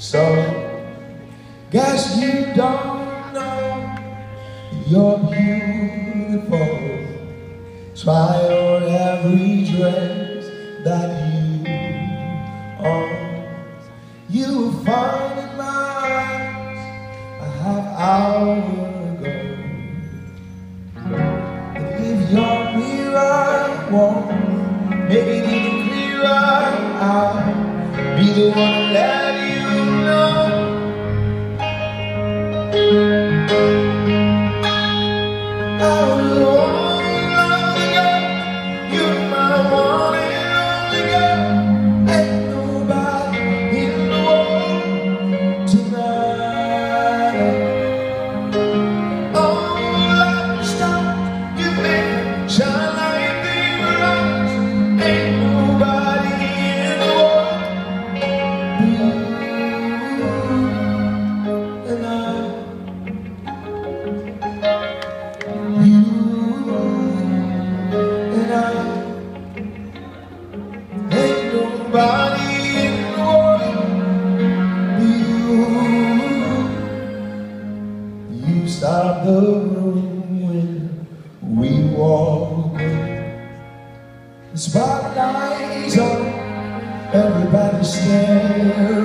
So, guess you don't know you're beautiful. Try on every dress that you own. You will find in my eyes a half hour ago. And if your mirror won't make it even clearer, I'll be the one left. Thank you. Ain't nobody the world you You stop the room when we walk. The spotlight's on. Everybody stares.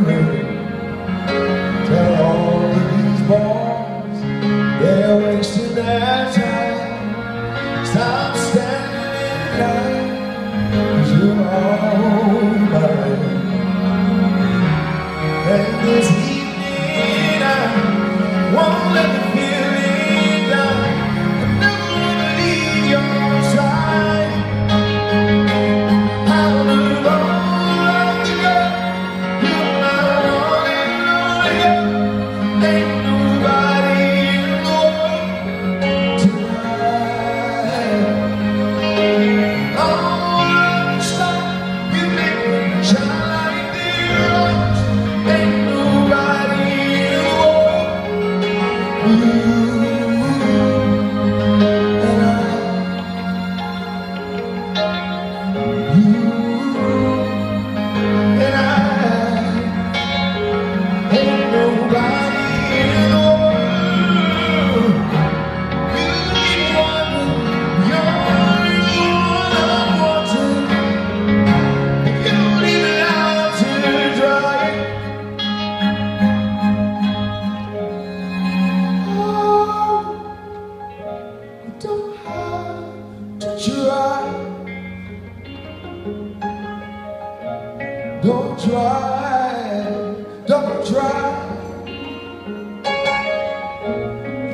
Don't try, don't try,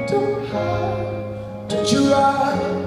don't have to try.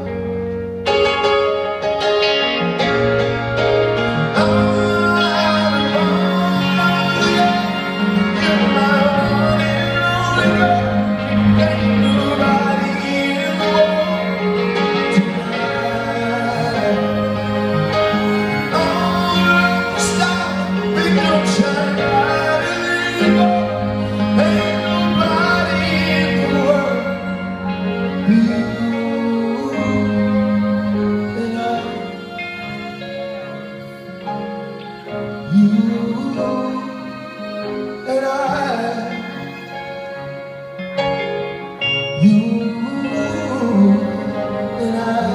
You and I